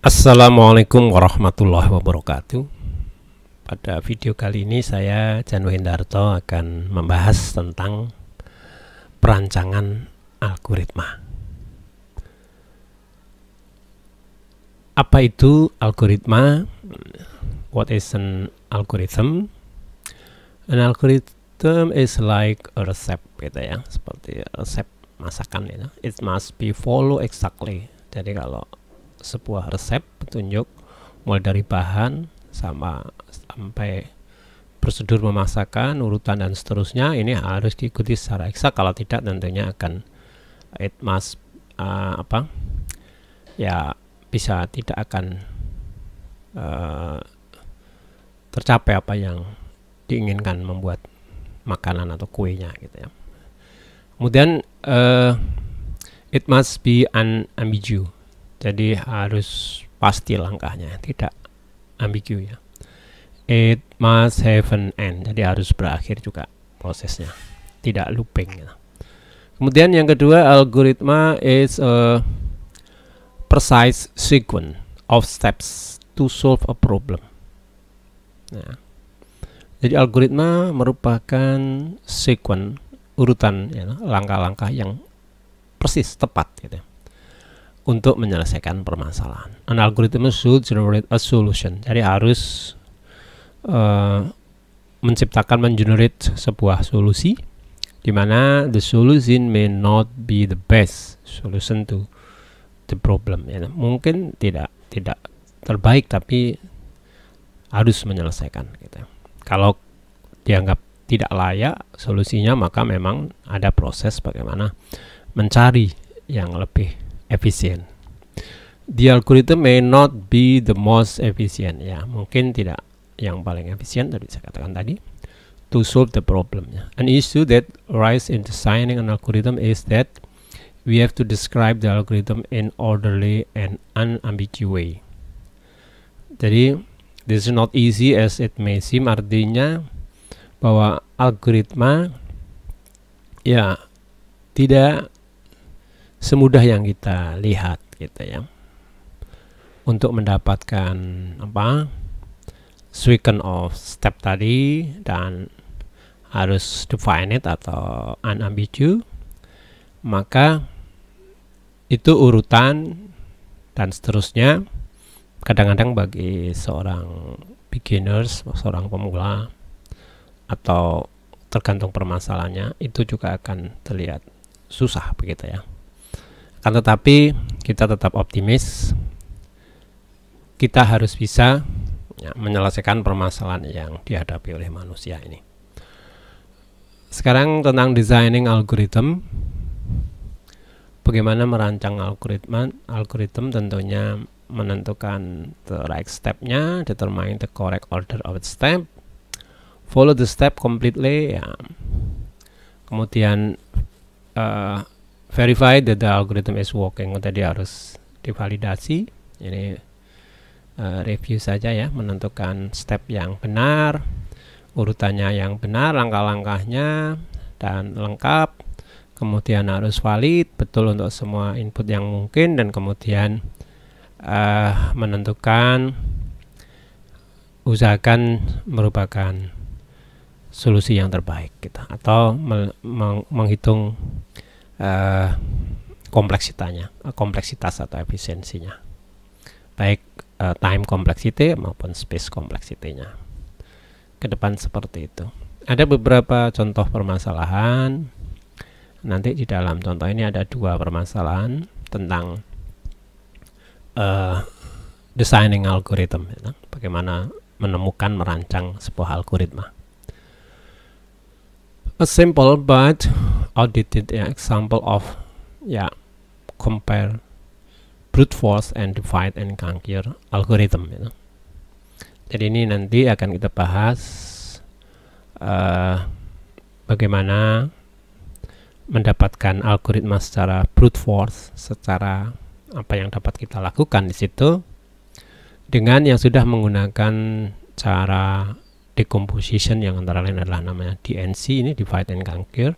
Assalamualaikum warahmatullahi wabarakatuh Pada video kali ini saya Janu Hendarto akan membahas tentang perancangan algoritma Apa itu algoritma? What is an algorithm? An algorithm is like a recipe gitu ya Seperti resep masakan itu It must be follow exactly Jadi kalau sebuah resep petunjuk mulai dari bahan sama sampai prosedur memasakkan urutan dan seterusnya ini harus diikuti secara eksak kalau tidak tentunya akan it must uh, apa ya bisa tidak akan uh, tercapai apa yang diinginkan membuat makanan atau kuenya gitu ya. Kemudian uh, it must be unambiguous jadi harus pasti langkahnya tidak ambigu ya. It must have an end jadi harus berakhir juga prosesnya tidak looping ya. kemudian yang kedua algoritma is a precise sequence of steps to solve a problem. Nah, jadi algoritma merupakan sequence urutan ya, langkah-langkah ya, yang persis tepat gitu untuk menyelesaikan permasalahan. An algorithm should generate a solution. Jadi harus uh, menciptakan mengenerate sebuah solusi di mana the solution may not be the best solution to the problem ya. Mungkin tidak tidak terbaik tapi harus menyelesaikan gitu. Kalau dianggap tidak layak solusinya maka memang ada proses bagaimana mencari yang lebih efisien. The algorithm may not be the most efficient ya, mungkin tidak yang paling efisien tadi saya katakan tadi to solve the problem ya. An issue that rise in designing an algorithm is that we have to describe the algorithm in orderly and unambiguous way. Jadi this is not easy as it may seem artinya bahwa algoritma ya tidak semudah yang kita lihat gitu ya. Untuk mendapatkan apa sequence of step tadi dan harus define it atau unambiguous maka itu urutan dan seterusnya. Kadang-kadang bagi seorang beginners seorang pemula atau tergantung permasalahannya itu juga akan terlihat susah begitu ya akan tetapi kita tetap optimis. Kita harus bisa ya, menyelesaikan permasalahan yang dihadapi oleh manusia ini. Sekarang tentang designing algorithm. Bagaimana merancang algoritma? Algorithm tentunya menentukan the right stepnya, determine the correct order of step, follow the step completely, ya. Kemudian uh, verify that the algorithm is working. Tadi harus divalidasi. Ini uh, review saja ya menentukan step yang benar urutannya yang benar langkah-langkahnya dan lengkap. Kemudian harus valid betul untuk semua input yang mungkin dan kemudian uh, menentukan usahakan merupakan solusi yang terbaik kita gitu. atau menghitung uh, kompleksitasnya, kompleksitas atau efisiensinya, baik uh, time complexity maupun space complexity-nya. Ke depan seperti itu. Ada beberapa contoh permasalahan. Nanti di dalam contoh ini ada dua permasalahan tentang uh, designing algorithm, ya, bagaimana menemukan merancang sebuah algoritma. A simple but audited example of ya compare brute force and divide and conquer algorithm ya. Jadi ini nanti akan kita bahas uh, bagaimana mendapatkan algoritma secara brute force, secara apa yang dapat kita lakukan di situ dengan yang sudah menggunakan cara decomposition yang antara lain adalah namanya DNC ini divide and conquer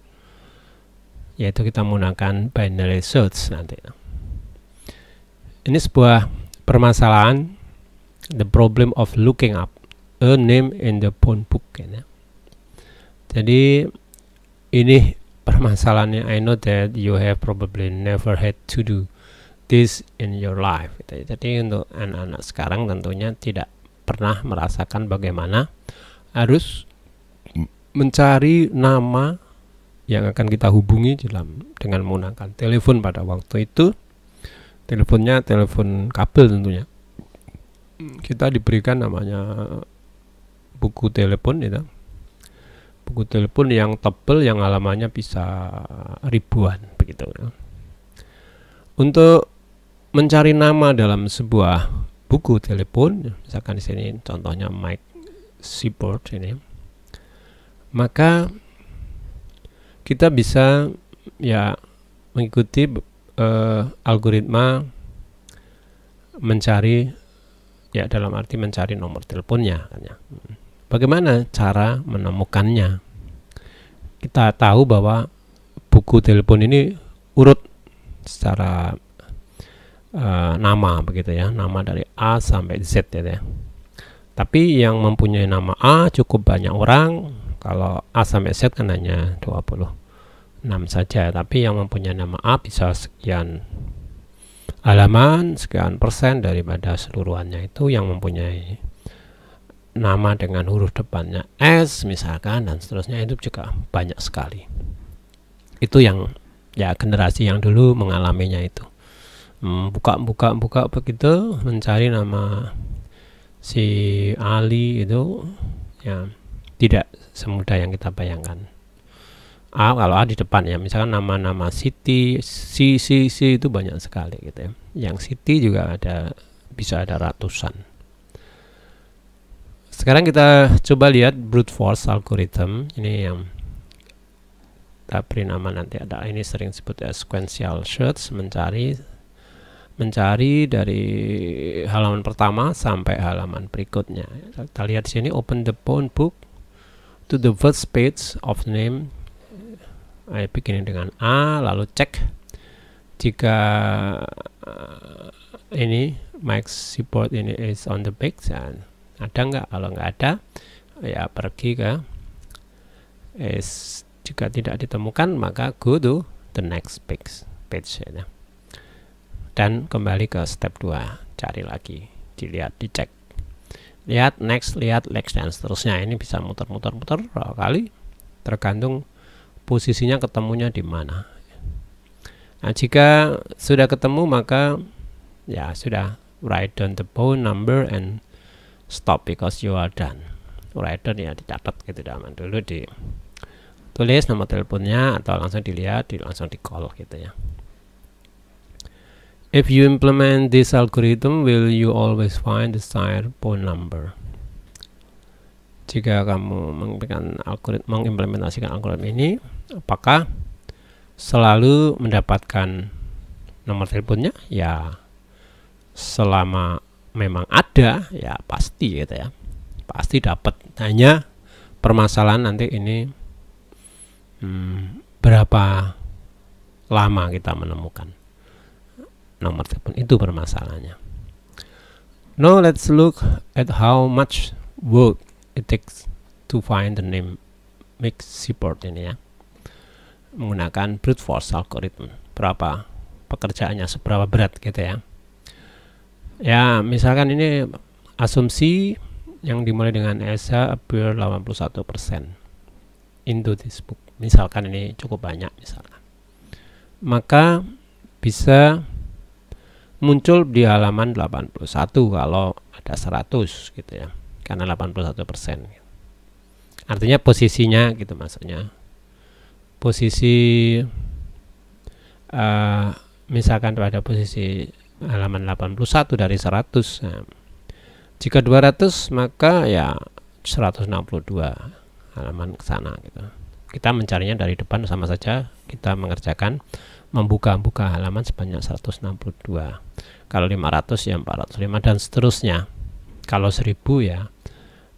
yaitu kita menggunakan binary search nanti. Ini sebuah permasalahan the problem of looking up a name in the phone book ya. Jadi ini permasalahannya I know that you have probably never had to do this in your life. Jadi untuk anak-anak sekarang tentunya tidak pernah merasakan bagaimana harus mencari nama yang akan kita hubungi dalam dengan menggunakan telepon pada waktu itu. Teleponnya telepon kabel tentunya. Kita diberikan namanya buku telepon itu buku telepon yang tebal yang halamannya bisa ribuan begitu. Untuk mencari nama dalam sebuah buku telepon misalkan di sini contohnya Mike Seaport ini maka kita bisa ya mengikuti uh, algoritma mencari ya dalam arti mencari nomor teleponnya kan ya. Bagaimana cara menemukannya? Kita tahu bahwa buku telepon ini urut secara uh, nama begitu ya, nama dari A sampai Z ya. ya. Tapi yang mempunyai nama A cukup banyak orang, kalau A sampai Z kan hanya 26 saja, tapi yang mempunyai nama A bisa sekian halaman, sekian persen daripada seluruhannya itu yang mempunyai nama dengan huruf depannya S misalkan dan seterusnya itu juga banyak sekali. Itu yang ya generasi yang dulu mengalaminya itu. Buka buka buka begitu mencari nama si Ali itu ya tidak semudah yang kita bayangkan. A kalau A di depan ya misalkan nama-nama Siti C C C itu banyak sekali gitu ya. Yang Siti juga ada bisa ada ratusan. Sekarang kita coba lihat brute force algorithm. Ini yang kita beri nama nanti ada. Ini sering disebut ya, sequential search mencari mencari dari halaman pertama sampai halaman berikutnya. Kita lihat sini open the phone book to the first page of name I beginning dengan A lalu cek. Jika uh, ini mic support ini is on the page dan ada nggak? Kalau nggak ada ya pergi ke is jika tidak ditemukan maka go to the next page page ya. dan kembali ke step 2 cari lagi dilihat dicek lihat next lihat next dan seterusnya. Ini bisa muter-muter muter berapa kali? Tergantung posisinya ketemunya di mana. Nah jika sudah ketemu maka ya sudah write down the phone number and stop because you are done. Write down ya dicatat gitu dalam dulu di tulis nomor teleponnya atau langsung dilihat di langsung di call gitu ya If you implement this algorithm, will you always find the desired phone number? Jika kamu mengimplementasikan algoritma, ini, apakah selalu mendapatkan nomor teleponnya? Ya, selama memang ada, ya pasti gitu ya, pasti dapat. Hanya permasalahan nanti ini hmm, berapa lama kita menemukan nomor telepon itu permasalahannya. Now let's look at how much work it takes to find the name mix support ini ya. Menggunakan brute force algorithm. Berapa pekerjaannya seberapa berat gitu ya. Ya, misalkan ini asumsi yang dimulai dengan ESA appear 81% into this book. Misalkan ini cukup banyak misalkan. Maka bisa muncul di halaman 81 kalau ada 100 gitu ya. Karena 81 persen. Artinya posisinya gitu maksudnya. Posisi uh, misalkan pada posisi halaman 81 dari 100 nah, jika 200 maka ya 162 halaman ke sana gitu. Kita mencarinya dari depan sama saja kita mengerjakan membuka-buka halaman sebanyak 162 kalau 500 ya 405 dan seterusnya. Kalau 1000 ya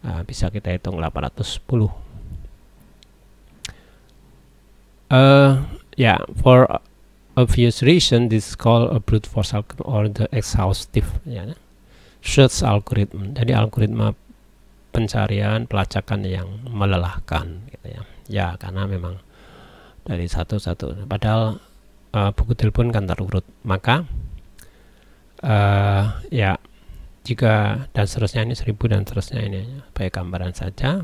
uh, bisa kita hitung 810 uh, ya for obvious reason this is called a brute force algorithm or the exhaustive ya. Search algorithm. Jadi algoritma pencarian pelacakan yang melelahkan gitu ya. Ya karena memang dari satu-satu. Padahal uh, buku telepon kan terurut. Maka uh, ya jika dan seterusnya ini 1000 dan seterusnya ini baik gambaran saja.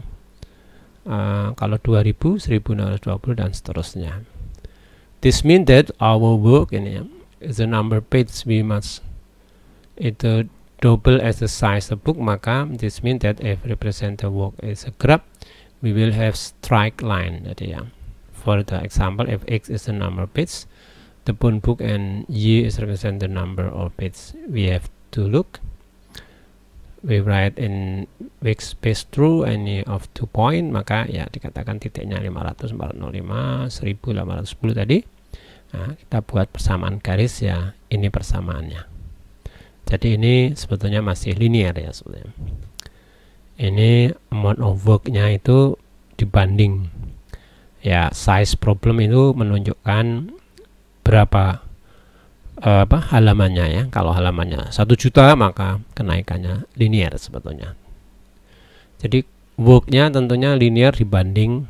Uh, kalau 2000 1620 dan seterusnya. This means that our work ini ya, is the number page we must itu double as the size of book. Maka this means that if represent the work as a graph. We will have strike line. Jadi ya for the example if x is the number of bits the phone book and y is represent the number of bits we have to look. We write in week space through any of two point maka ya dikatakan titiknya 500 405 1810 tadi. Nah, kita buat persamaan garis ya ini persamaannya. Jadi ini sebetulnya masih linear ya sebetulnya. Ini amount of worknya itu dibanding. Ya size problem itu menunjukkan berapa uh, apa halamannya ya. Kalau halamannya satu juta maka kenaikannya linear sebetulnya. Jadi worknya tentunya linear dibanding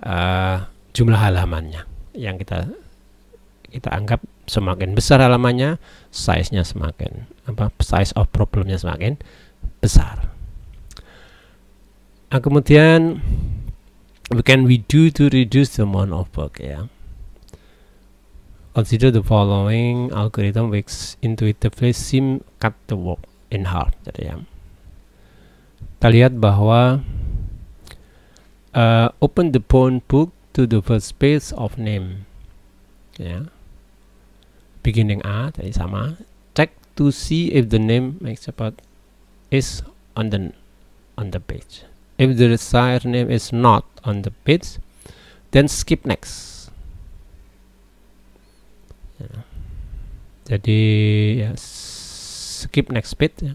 uh, jumlah halamannya. Yang kita kita anggap semakin besar halamannya size-nya semakin apa size of problemnya semakin besar. Nah, kemudian we can we do to reduce the amount of work ya consider the following algorithm which intuitively seem cut the work in half. Jadi ya. Kita lihat bahwa uh, open the phone book to the first page of name. Ya. Beginning A tadi sama. Check to see if the name makes support is on the on the page. If the desired name is not on the page then skip next. Jadi ya, skip next page ya.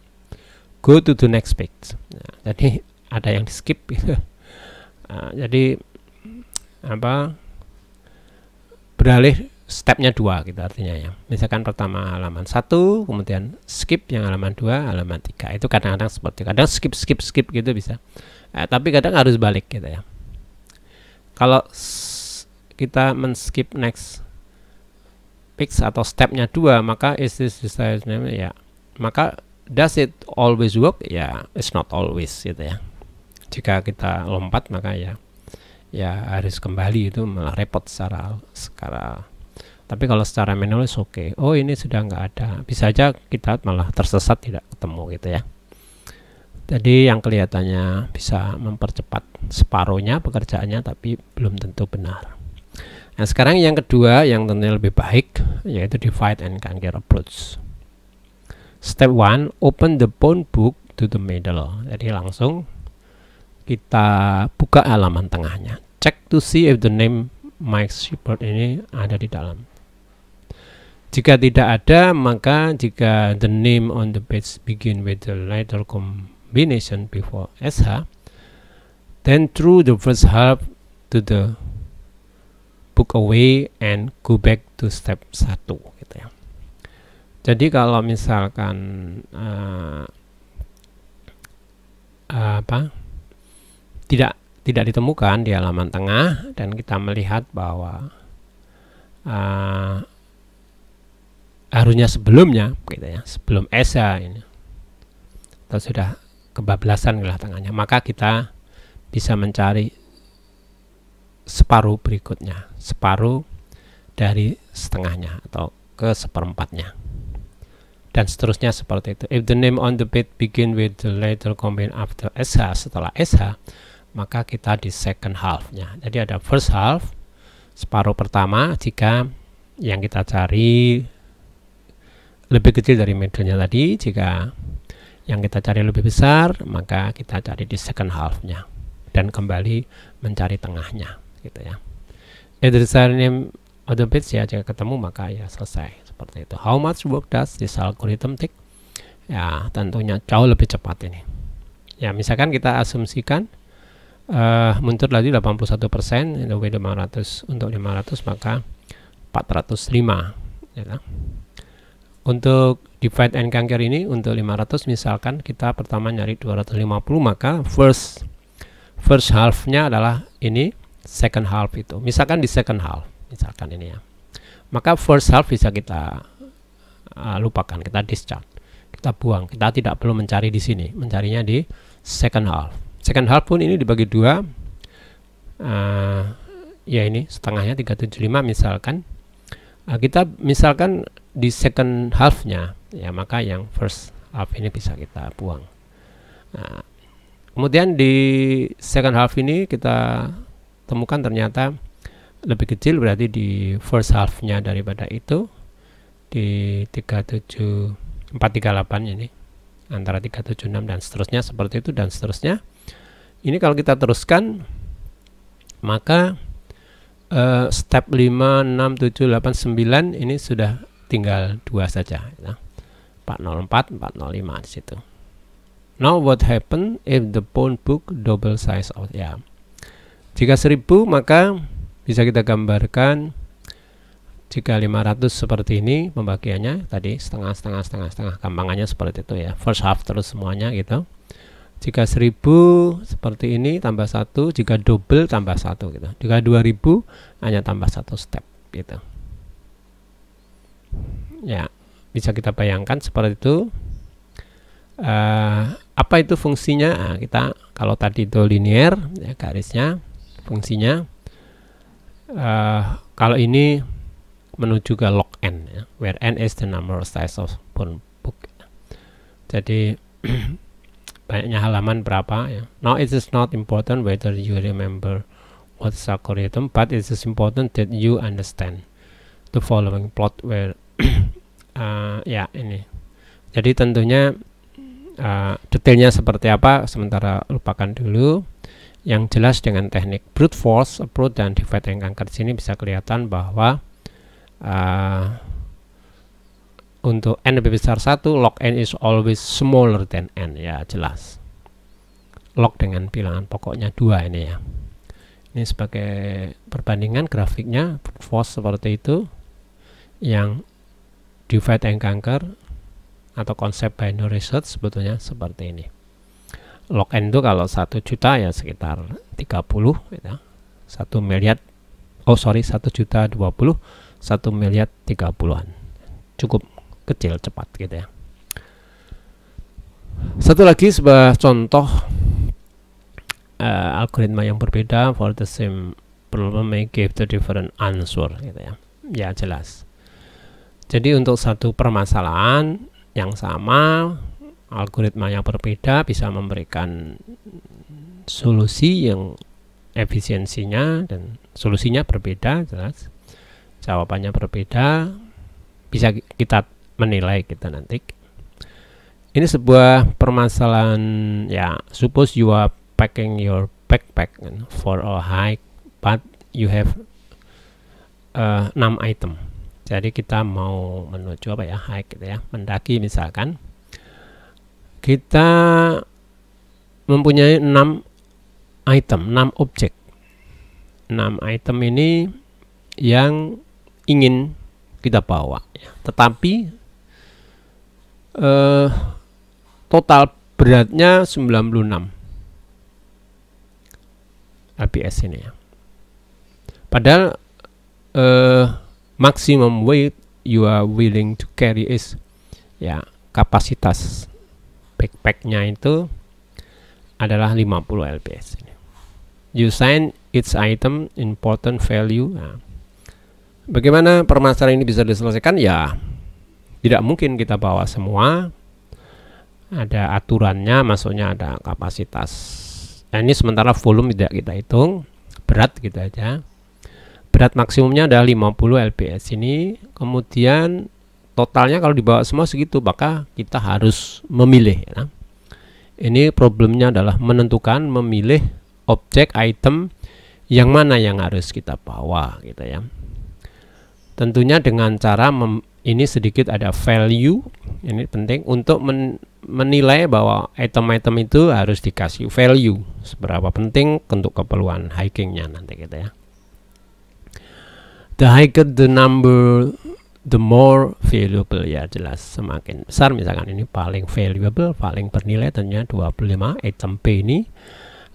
go to the next page. Ya, jadi ada yang di skip gitu nah, jadi apa beralih stepnya dua gitu artinya ya. Misalkan pertama halaman satu kemudian skip yang halaman dua halaman tiga. Itu kadang-kadang seperti kadang skip skip skip gitu bisa. Eh, tapi kadang harus balik gitu ya. Kalau kita men-skip next fix atau stepnya dua maka is this desired name? Ya. Maka does it always work? Ya it's not always gitu ya. Jika kita lompat maka ya ya harus kembali itu malah repot secara secara. Tapi kalau secara manual oke okay. oh ini sudah nggak ada. Bisa aja kita malah tersesat tidak ketemu gitu ya. Jadi yang kelihatannya bisa mempercepat separuhnya pekerjaannya tapi belum tentu benar nah sekarang yang kedua yang tentunya lebih baik yaitu divide and conquer approach. Step one open the phone book to the middle. Jadi langsung kita buka halaman tengahnya. Check to see if the name Mike Shepard ini ada di dalam. Jika tidak ada, maka jika the name on the page begin with the letter combination before SH, then through the first half to the book away and go back to step 1 gitu ya. Jadi kalau misalkan uh, apa tidak tidak ditemukan di halaman tengah dan kita melihat bahwa uh, harusnya sebelumnya gitu ya sebelum esa ini atau sudah kebablasan lah tangannya maka kita bisa mencari separuh berikutnya separuh dari setengahnya atau ke seperempatnya. Dan seterusnya seperti itu. If the name on the page begin with the letter combined after SH setelah SH maka kita di second half-nya. Jadi ada first half separuh pertama jika yang kita cari lebih kecil dari mediannya tadi jika yang kita cari lebih besar maka kita cari di second half-nya dan kembali mencari tengahnya gitu ya. If the desired the bits ya jika ketemu maka ya selesai. Seperti itu. How much work does this algorithm take? Ya tentunya jauh lebih cepat ini. Ya misalkan kita asumsikan uh, muncul lagi 81% in the way 500 untuk 500 maka 405 ya. untuk divide and conquer ini untuk 500 misalkan kita pertama nyari 250 maka first first half-nya adalah ini second half itu. Misalkan di second half misalkan ini ya. Maka first half bisa kita uh, lupakan kita discharge kita buang. Kita tidak perlu mencari di sini mencarinya di second half. Second half pun ini dibagi dua uh, ya ini setengahnya 375 misalkan uh, kita misalkan di second half-nya ya maka yang first half ini bisa kita buang. Nah, kemudian di second half ini kita temukan ternyata lebih kecil berarti di first half-nya daripada itu di 37 438 ini antara 376 dan seterusnya seperti itu dan seterusnya. Ini kalau kita teruskan maka uh, step 5 6 7 8 9 ini sudah tinggal dua saja ya. 404 405 di situ. Now what happen if the phone book double size of ya jika 1000 maka bisa kita gambarkan jika 500 seperti ini pembagiannya. Tadi setengah setengah setengah setengah. Gampangannya seperti itu ya. First half terus semuanya gitu. Jika 1000 seperti ini tambah satu. Jika double tambah satu gitu. Jika 2000 hanya tambah satu step gitu. Ya bisa kita bayangkan seperti itu. Uh, apa itu fungsinya? Nah, kita kalau tadi itu linear ya garisnya fungsinya uh, kalau ini menuju ke log n ya, where n is the number of size of book. Jadi banyaknya halaman berapa ya. Now it is not important whether you remember what's algorithm but it is important that you understand the following plot where uh, ya ini. Jadi tentunya uh, detailnya seperti apa sementara lupakan dulu yang jelas dengan teknik brute force approach dan divide and conquer sini bisa kelihatan bahwa uh, untuk n lebih besar satu log n is always smaller than n. Ya jelas. Log dengan bilangan pokoknya dua ini ya. Ini sebagai perbandingan grafiknya brute force seperti itu yang divide and conquer atau konsep binary search sebetulnya seperti ini log n itu kalau satu juta ya sekitar 30 ya. 1 miliar oh sorry 1 juta 20 1 miliar 30an cukup kecil cepat gitu ya. Satu lagi sebuah contoh uh, algoritma yang berbeda for the same problem may give the different answer gitu ya. Ya jelas. Jadi untuk satu permasalahan yang sama, algoritma yang berbeda bisa memberikan solusi yang efisiensinya dan solusinya berbeda jelas. Jawabannya berbeda, bisa kita menilai kita nanti. Ini sebuah permasalahan ya, suppose you are packing your backpack for a hike but you have uh, 6 item jadi kita mau menuju apa ya hike gitu ya mendaki misalkan kita mempunyai 6 item 6 objek 6 item ini yang ingin kita bawa ya. tetapi eh, total beratnya 96 ABS ini ya padahal eh, maximum weight you are willing to carry is ya kapasitas backpacknya itu adalah 50 lbs you sign its item important value. Nah, bagaimana permasalahan ini bisa diselesaikan? Ya tidak mungkin kita bawa semua. Ada aturannya maksudnya ada kapasitas. Nah, ini sementara volume tidak kita hitung berat gitu aja. Berat maksimumnya adalah 50 lbs ini. Kemudian totalnya kalau dibawa semua segitu maka kita harus memilih ya. ini problemnya adalah menentukan memilih objek item yang mana yang harus kita bawa gitu ya. Tentunya dengan cara ini sedikit ada value ini penting untuk men menilai bahwa item-item itu harus dikasih value. Seberapa penting untuk keperluan hikingnya nanti gitu ya. The higher the number the more valuable ya jelas semakin besar. Misalkan ini paling valuable paling bernilai tentunya 25 item B ini.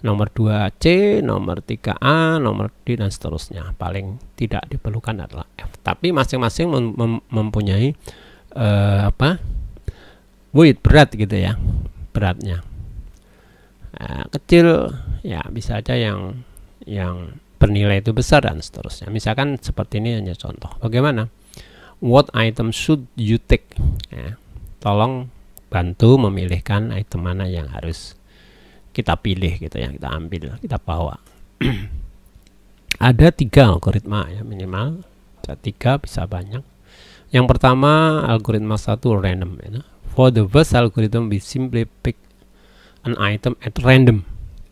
Nomor 2C nomor 3A nomor D dan seterusnya. Paling tidak diperlukan adalah F. Tapi masing-masing mem mem mempunyai uh, apa? Weight berat gitu ya beratnya. Uh, kecil ya bisa aja yang yang bernilai itu besar dan seterusnya. Misalkan seperti ini hanya contoh. Bagaimana what item should you take? Ya, tolong bantu memilihkan item mana yang harus kita pilih gitu ya kita ambil kita bawa. Ada tiga algoritma ya minimal. Ada tiga bisa banyak. Yang pertama algoritma satu random ya. for the first algorithm we simply pick an item at random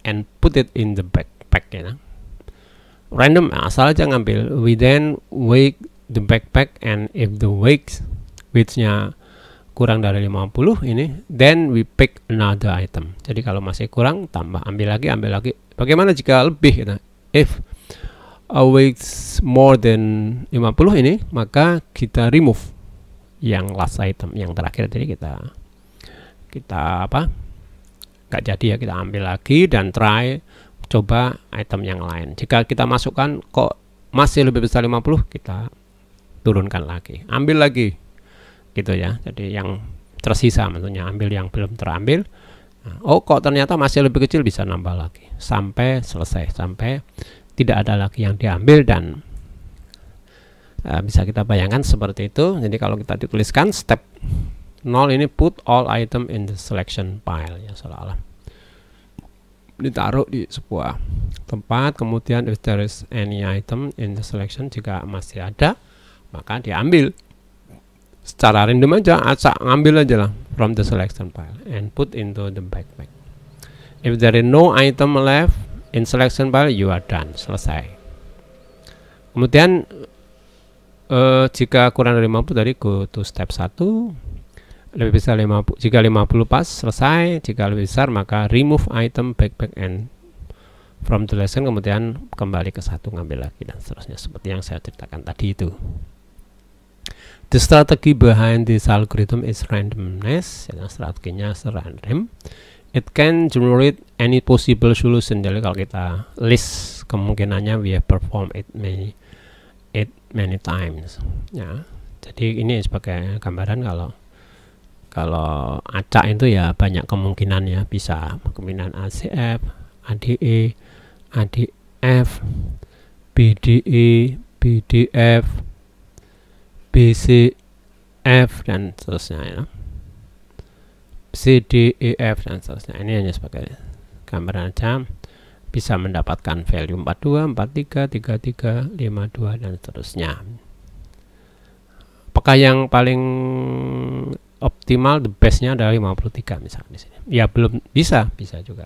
and put it in the backpack ya. Random asal aja ngambil. We then weigh the backpack and if the weight weightnya kurang dari 50 ini then we pick another item. Jadi kalau masih kurang tambah ambil lagi ambil lagi. Bagaimana jika lebih? Gitu? if a weight more than 50 ini maka kita remove yang last item yang terakhir tadi kita kita apa? Nggak jadi ya kita ambil lagi dan try coba item yang lain. Jika kita masukkan kok masih lebih besar 50 kita turunkan lagi. Ambil lagi. Gitu ya. Jadi yang tersisa maksudnya ambil yang belum terambil. Nah, oh kok ternyata masih lebih kecil bisa nambah lagi. Sampai selesai sampai tidak ada lagi yang diambil dan uh, bisa kita bayangkan seperti itu. Jadi kalau kita dituliskan step 0 ini put all item in the selection pile ya seolah-olah. Ditaruh di sebuah tempat kemudian if there is any item in the selection jika masih ada maka diambil. Secara random aja acak ngambil aja lah from the selection file and put into the backpack. If there is no item left in selection file you are done. Selesai. Kemudian uh, jika kurang dari 50 tadi go to step 1 lebih besar 50 jika 50 pas selesai. Jika lebih besar maka remove item backpack and from the lesson kemudian kembali ke satu ngambil lagi dan seterusnya. Seperti yang saya ceritakan tadi itu The strategy behind this algorithm is randomness, ya, strateginya random. It can generate any possible solution. Jadi kalau kita list kemungkinannya we have performed it many it many times. Ya, jadi ini sebagai gambaran kalau kalau acak itu ya banyak kemungkinan ya bisa kemungkinan ACF, ADE, ADF, BDE, BDF, B, C, F dan seterusnya ya. C, D, E, F dan seterusnya. Ini hanya sebagai gambaran aja bisa mendapatkan value 42, 43, 33, 52 dan seterusnya. Apakah yang paling optimal the bestnya adalah 53 misalnya di sini? Ya belum bisa, bisa juga.